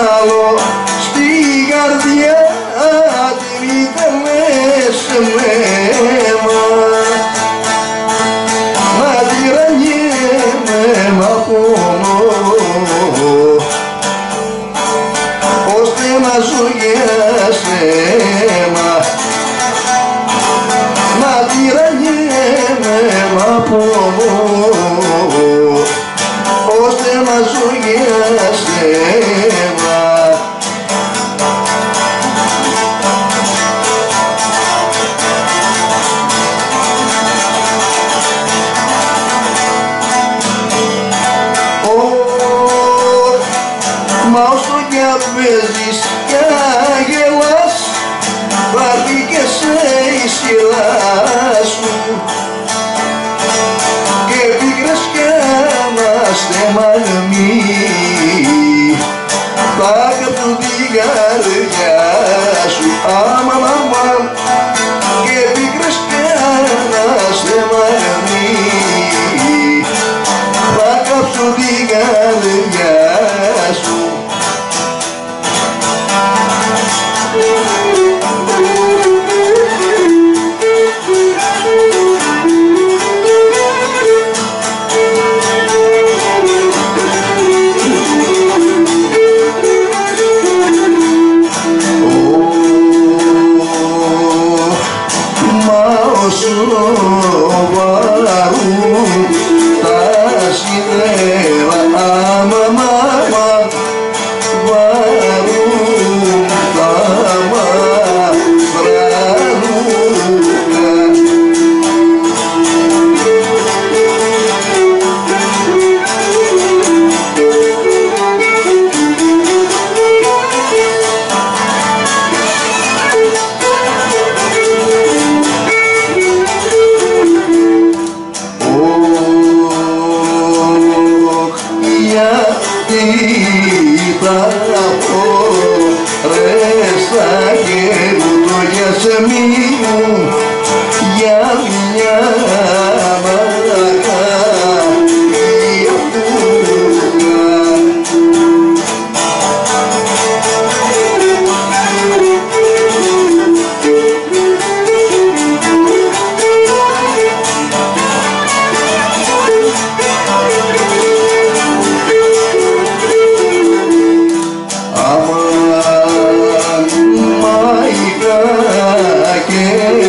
Oh, τραπέζης και να γελάς και σε η σκελά σου. Και πίκρες και είμαστε μαγμοί πάγα του την καρδιά σου άμα Ooh. θα πω ρε και καιρού για σε για μια Yeah.